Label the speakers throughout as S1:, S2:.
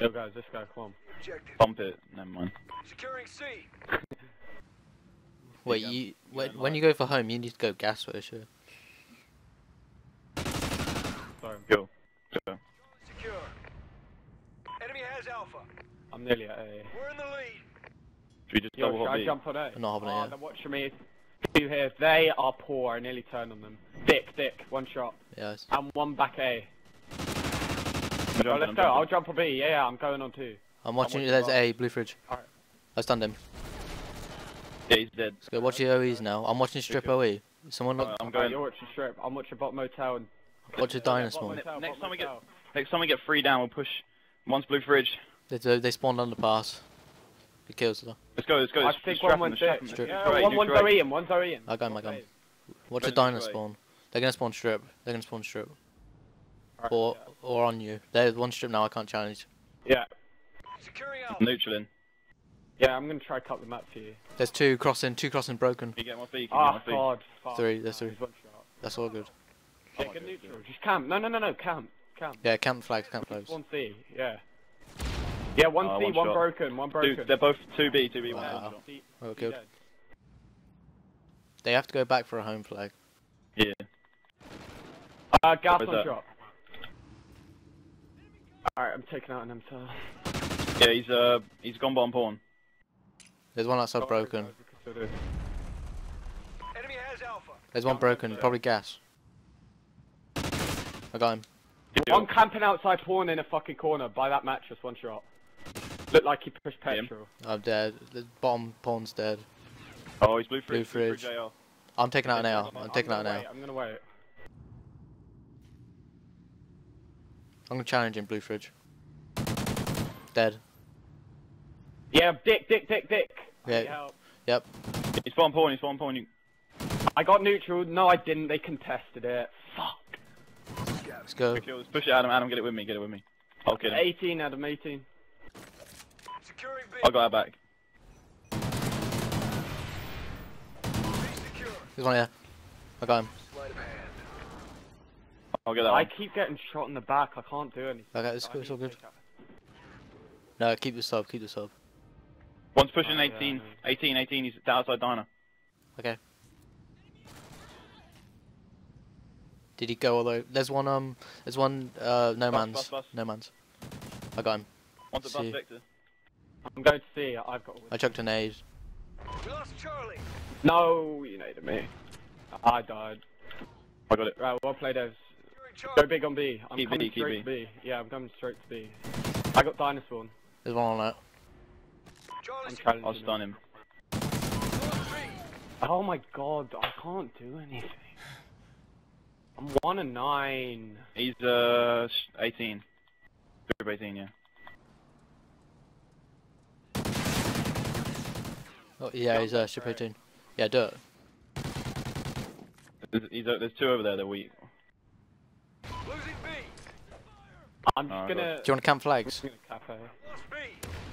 S1: Yo guys, this guy, come on.
S2: Objective.
S3: Bump it. Never mind.
S2: Securing C.
S4: Wait,
S3: Yeah.
S4: you when,
S3: Yeah,
S4: when you go for home, you need to go gas first. Yeah.
S1: Sorry,
S3: Go. Go.
S2: Secure. Enemy has Alpha.
S1: I'm nearly at A.
S2: We're in the lead.
S3: Should we just
S1: Yo,
S3: double
S1: should
S3: hot
S1: I
S3: B?
S1: jump on A?
S4: I'm not having it
S1: oh,
S4: yet.
S1: they're watching me. Two here. They are poor. I nearly turned on them. Dick, Dick, one shot.
S4: Yes.
S1: And one back A.
S3: I'm
S1: Oh, let's go. I'll jump on B. Yeah, yeah, I'm going on two.
S4: I'm watching.
S1: watching
S4: There's a blue fridge.
S1: Alright.
S4: I stunned him.
S3: Yeah, he's dead.
S4: Let's go. Watch the OEs now. I'm watching strip OE. Someone look.
S3: Alright, I'm
S1: Right,
S3: going.
S1: you're watching strip. I'm watching bottom motel and.
S4: Watch the
S1: Yeah,
S4: dinosaur.
S1: bottom motel,
S3: Next
S1: bottom
S3: time we get- Next time we get three down, we'll push. Once blue fridge.
S4: They, they they spawned on the pass. It kills them.
S3: Let's go. Let's go.
S1: I
S3: Let's
S1: think
S3: strap
S1: one
S3: him,
S1: went
S3: let's strap
S1: six.
S3: him,
S4: Strip.
S3: let's
S1: Yeah, one,
S3: do
S1: one's
S3: straight.
S1: Ian, one's Ian.
S4: I got him. I got him. Watch the
S3: Go
S4: dino
S3: this way.
S4: spawn. They're gonna spawn strip. They're gonna spawn strip.
S1: Alright,
S4: Or or on you. There's one strip now. I can't challenge.
S1: Yeah.
S2: Securing Alpha.
S3: Neutral in.
S1: Yeah, I'm gonna try cut the map for you.
S4: There's two crossing. Two crossing broken.
S3: Can you get my feet?
S1: Oh
S3: get my feet?
S1: god. Fuck.
S4: Three, there's three.
S1: one.
S4: That's all good.
S1: Yeah,
S3: Oh,
S1: good neutral.
S3: good.
S1: Just camp. No, no, no, no. Camp. Camp.
S4: Yeah. Camp flags. Camp flags.
S1: One C. Yeah. Yeah, one
S3: Uh,
S1: C,
S3: one
S1: one broken, one broken.
S3: Two, they're both 2B, 2B, one
S4: Wow.
S3: one shot.
S1: C-
S4: Oh,
S1: C
S4: They have to go back for a home flag.
S3: Yeah.
S1: Uh, gas
S3: Where's
S1: on
S3: that?
S1: Shot. Alright, I'm taking out an MTAR.
S3: Yeah, he's uh, he's gone bomb pawn.
S4: There's one outside broken.
S2: Enemy has Alpha.
S4: There's one broken. Probably gas. I got him.
S1: One camping outside pawn in a fucking corner by that mattress, one shot. Looked like he pushed petrol.
S4: I'm dead. The bomb pawn's dead.
S3: Oh, he's blue
S4: Blue
S3: fridge. Blue
S4: fridge.
S3: fridge.
S4: I'm taking out an AR. I'm taking out
S1: gonna
S4: an
S1: wait,
S4: AR.
S1: I'm gonna wait.
S4: I'm gonna challenge him, blue fridge. Dead.
S1: Yeah, dick, dick, dick, dick.
S4: Yeah. Yep.
S3: It's one point, it's one point.
S1: I got neutral. No, I didn't. They contested it. Fuck.
S4: Let's go.
S3: Kill this. Push it, Adam. Adam, get it with me. Get it with me. I'll kill him.
S1: 18 out of 18.
S2: Securing B.
S3: I got our back.
S2: B secure.
S4: There's one here. I got him.
S2: Sleight of hand.
S3: I'll get that
S1: I
S3: one.
S1: keep getting shot in the back. I can't do anything.
S4: Okay, it's
S1: I
S4: good, it's all good. No, keep the sub. Keep the sub.
S3: One's pushing
S1: Oh,
S3: 18.
S1: no.
S3: 18, 18. He's outside diner.
S4: Okay. Did he go all the? There's one. Um. There's one. Uh. No
S3: Bus,
S4: man's.
S3: bus, bus.
S4: No man's. I got him.
S3: One's at bus Victor.
S1: I'm going to see. I've got.
S4: I chucked an aid.
S2: We lost Charlie.
S1: No, you needed me. I died.
S3: I got it.
S1: Right, well played, Evs.
S2: Securing
S1: Go big on B. I'm
S3: Keep
S1: coming
S3: B, keep
S1: straight to B. Yeah, I'm coming straight to B. I got dinosaur.
S4: There's one on that.
S1: I'm
S3: I'll stun him.
S1: Oh my god, I can't do anything. I'm one and nine.
S3: He's uh 18. Group 18, yeah.
S4: Oh yeah, he's uh ship 18. Yeah, do it.
S3: There's, he's, uh, there's two over there that we.
S2: Losing B.
S1: I'm just
S3: Oh,
S1: gonna.
S4: Do you want to camp flags?
S1: I'm gonna cafe.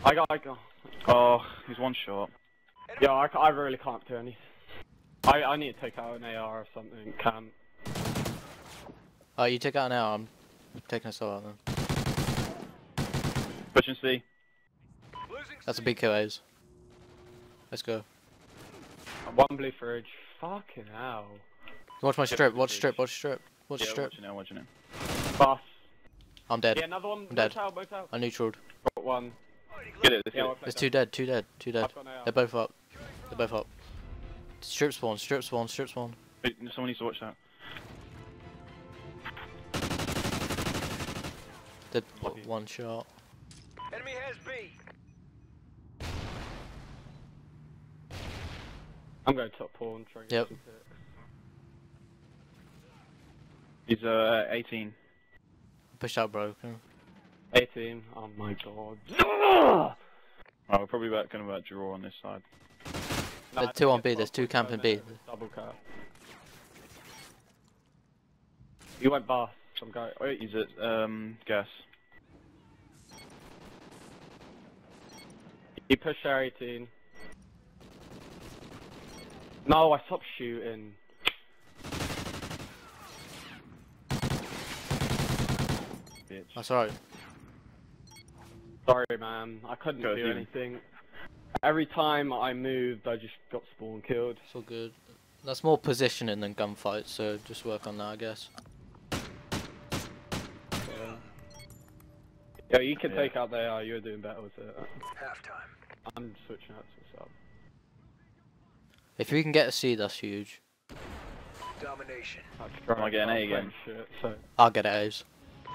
S2: Lost
S1: got. I got.
S3: Oh, he's one shot.
S2: Enemy
S1: Yeah, I, I really can't do anything. I I need to take out an AR or something. Can't.
S4: Oh, you take out an hour. I'm taking a sub out then.
S3: Pushing C.
S2: Losing
S4: That's a big kill, A's. Let's go.
S1: One blue fridge. Fucking hell.
S4: Watch my strip. Watch strip. Watch strip. Watch
S3: yeah,
S4: strip.
S3: watching it, watching it.
S1: Bus.
S4: I'm dead.
S1: Yeah, another one.
S4: I'm dead.
S1: Motel, motel.
S4: I neutraled.
S1: Got one.
S3: Get it,
S1: Yeah,
S3: get
S1: well
S3: it.
S1: played,
S4: There's two dead. Two dead. Two dead.
S1: I've got an AR.
S4: They're both up. They're both up. Strip spawn. Strip spawn. Strip spawn.
S3: Wait, Someone needs to watch that.
S4: Dead.
S1: Lucky.
S4: One shot.
S2: Enemy has B.
S1: I'm going top pawn. Trying to get
S4: Yep.
S1: Some picks.
S3: He's uh 18.
S4: Push out broken.
S1: 18. Oh my god.
S3: Oh, we're probably about going to about draw on this side.
S1: Nah,
S4: There's two on B, there's two
S1: pawn,
S4: camping B.
S1: Double cut. You went bus. Some guy. going. Wait,
S3: He's at um gas.
S1: He pushed our 18. No, I stopped shooting.
S3: Bitch.
S4: That's alright.
S1: Sorry, man. I couldn't
S3: Go
S1: do
S3: ahead.
S1: anything. Every time I moved, I just got spawn killed.
S4: It's all good. That's more positioning than gunfights, so just work on that, I guess.
S1: Yeah, you can
S3: Yeah.
S1: take out the AR. You're doing better with it.
S2: Halftime.
S1: I'm switching out to sub.
S4: If we can get a C, that's huge.
S2: Domination.
S1: Am
S3: I getting A again?
S1: Shit, so
S4: I'll get it A's.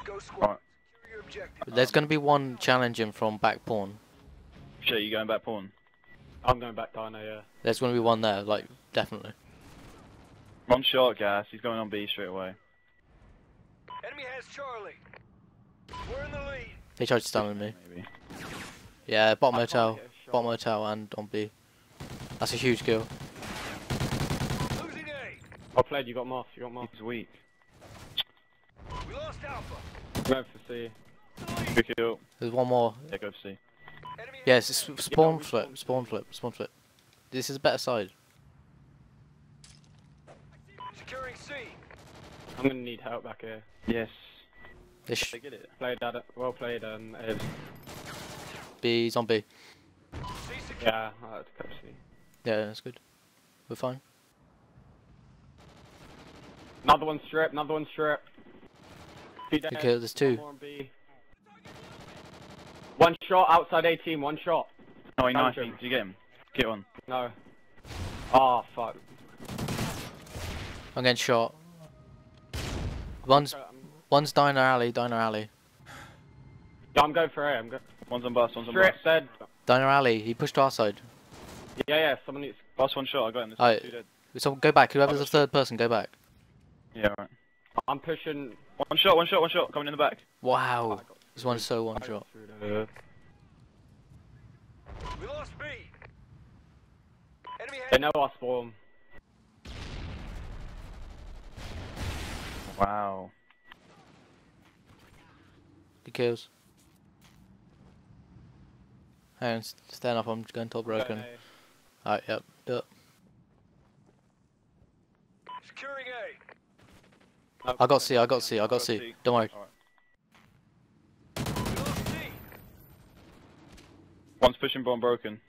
S2: Go.
S3: Alright.
S2: Secure your objective.
S4: There's gonna be one challenging from back pawn.
S3: Sure, you going back pawn?
S1: I'm going back down there. Yeah.
S4: There's gonna be one there, like definitely.
S3: One shot, gas. He's going on B straight away.
S2: Enemy has Charlie. We're in the lead.
S4: They tried stunning me.
S3: Maybe.
S4: Yeah, bottom
S1: I can't
S4: hotel,
S1: get a shot.
S4: bottom hotel, and on B. That's a huge kill.
S2: Losing A.
S1: Oh, played. You got moss. You got moss.
S3: He's weak.
S2: We lost Alpha.
S1: Go for C.
S3: Good kill.
S4: There's one more.
S3: Yeah, go for C.
S4: Yes,
S2: has
S4: it's spawn
S1: we
S4: flip, spawn flip, spawn flip. This is a better side.
S2: securing C.
S1: I'm gonna need help back here.
S3: Yes.
S4: This sh-
S3: They get it.
S1: Played that. Well played. Um, Ed.
S4: B's on B.
S2: C secure.
S1: Yeah, I had to catch C.
S4: Yeah, that's good. We're fine.
S1: Another one strip. Another one strip. Two dead.
S4: Okay, there's two.
S1: One more on B. One shot outside 18. One shot.
S3: Oh, he
S1: Found
S3: nice. Did you get him? Get one.
S1: No. Oh fuck.
S4: I'm getting shot. One's one's diner alley, diner alley,
S1: Yeah, I'm going for A. I'm going.
S3: One's on bus. One's on
S1: Strip
S3: bus.
S1: dead.
S4: diner alley. He pushed to our side.
S1: Yeah, yeah. Someone needs.
S3: Bus one shot. I got him. There's
S4: Alright.
S3: two dead.
S4: So go back. Whoever's the third person, go back.
S3: Yeah, right.
S1: I'm pushing.
S3: One shot. One shot. One shot. Coming in the back.
S4: Wow, this one's so one
S1: I
S4: shot.
S1: got.
S2: We lost B. Enemy
S1: They
S2: has
S1: know our spawn.
S3: Wow.
S4: Good kills. Hang on, stand up. I'm just going top broken. Alright, yep. Do it.
S2: securing A.
S1: No,
S4: I got C. I got C. I got C.
S3: C.
S4: Don't worry.
S2: We.
S3: One's pushing bomb broken.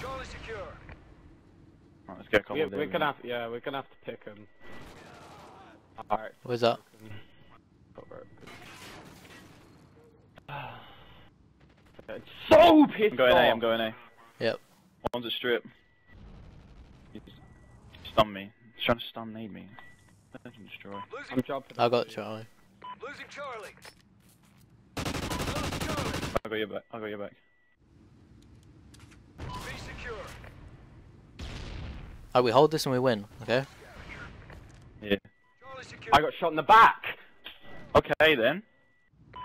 S2: Charlie secure.
S3: Right, let's get a couple
S1: We,
S3: of
S1: we're gonna have. Yeah, we're gonna have to pick him. Alright.
S4: Where's that?
S1: It's so pissed
S3: I'm going
S1: off.
S3: A. I'm going A.
S4: Yep.
S3: One's a strip. He's stunned me. He's trying to stun nade me. I can destroy.
S2: Losing.
S1: I'm jumping.
S4: I
S1: up
S4: got
S1: to.
S4: Charlie.
S2: Losing Charlie. We lost Charlie.
S3: I got your back. I got your back.
S2: B secure.
S4: Alright, we hold this and we win. Okay.
S3: Yeah.
S2: Charlie secure.
S1: I got shot in the back.
S3: Okay then.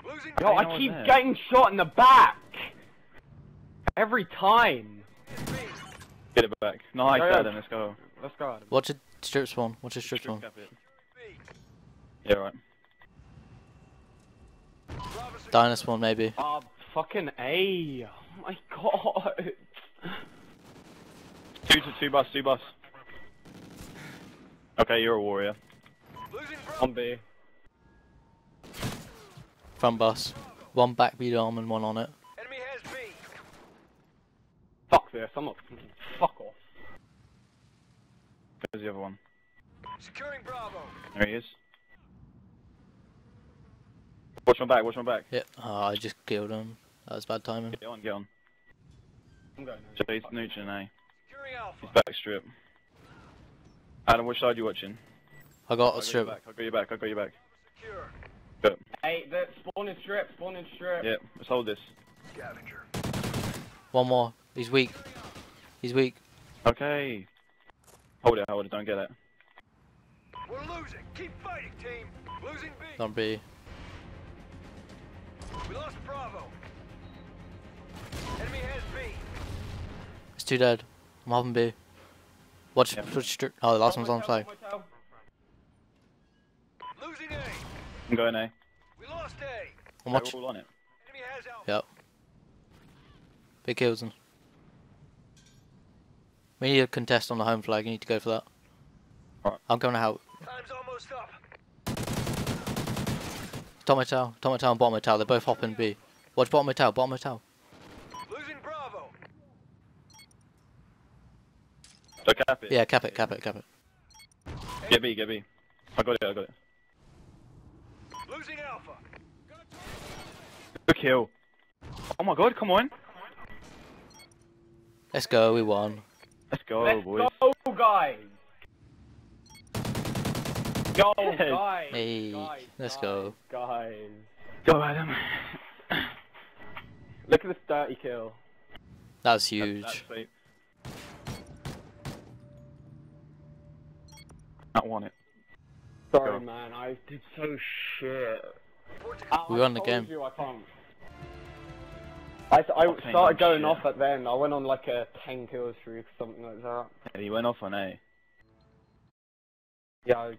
S2: Losing
S1: Yo,
S3: Ain't
S1: I keep
S3: there.
S1: getting shot in the back. Every time.
S3: Get it back. Nice,
S1: Go, go.
S3: Adam. Let's go.
S1: Let's go. Adam.
S4: Watch a strip spawn. Watch a strip spawn.
S3: cap it.
S2: B.
S3: Yeah, right.
S2: Bravo secure.
S4: Diner spawn maybe.
S1: Oh, fucking A. Oh my god.
S3: Two to two bus. Two bus. Okay, you're a warrior.
S2: Losing
S1: On B.
S4: Front bus. One back beat arm and one on it.
S2: Enemy has B.
S1: Fuck this. I'm not. Fuck off.
S3: There's the other one.
S2: Securing Bravo.
S3: There he is. Watch my back. Watch my back.
S4: Yep. Oh, uh, I just killed him. That was bad timing.
S3: Get on. Get on.
S1: I'm going.
S3: So he's neutral A.
S2: Securing Alpha.
S3: He's back strip. Adam, which side you watching?
S4: I got
S3: I
S4: a
S3: got your
S4: strip.
S3: back. I got your back. I got your back.
S2: Secure.
S3: Good.
S1: Hey, the spawning strip. Spawning strip.
S3: Yeah. Let's hold this.
S2: Scavenger.
S4: One more. He's weak. He's weak.
S3: Okay. Hold it. Hold it. Don't get it.
S2: We're losing. Keep fighting, team. Losing B.
S4: Don't be.
S2: We lost Bravo. Enemy has B.
S4: It's two dead. I'm hopping B. Watch,
S3: Yeah.
S4: watch strip. Oh, the last one's on flag.
S2: Losing A.
S3: I'm going A.
S2: We lost A.
S4: I'm
S3: They're all on it.
S2: Enemy has Alpha.
S4: Yep. Big kills and. We need a contest on the home flag. You need to go for that.
S3: Alright.
S4: I'm going to help.
S2: Time's almost up.
S4: Top of my tower, top my tower, and bottom my tower. They're both hopping B. Watch bottom of my tower, bottom my tower.
S2: Losing Bravo.
S3: So cap it.
S4: Yeah, cap it, cap it, cap it.
S3: Get B, get B. I got it, I got it.
S2: Losing Alpha.
S3: Good kill. Oh my god, come on.
S4: Let's go, we won.
S3: Let's go,
S1: Let's
S3: boys.
S1: go, guys. Go,
S3: Yes.
S1: guys.
S4: Hey,
S1: guys,
S4: let's
S1: guys,
S4: go.
S1: Guys.
S3: Go, Adam.
S1: Look at this dirty kill.
S4: That was
S3: That's-
S4: huge.
S3: That's sweet. That won it.
S1: Sorry,
S3: Go.
S1: man. I did so shit.
S4: We won the game.
S1: You I. I, started going
S3: shit.
S1: off at then. I went on like a 10 kill streak, something like that.
S3: Yeah, he went off on A.
S1: Yeah, I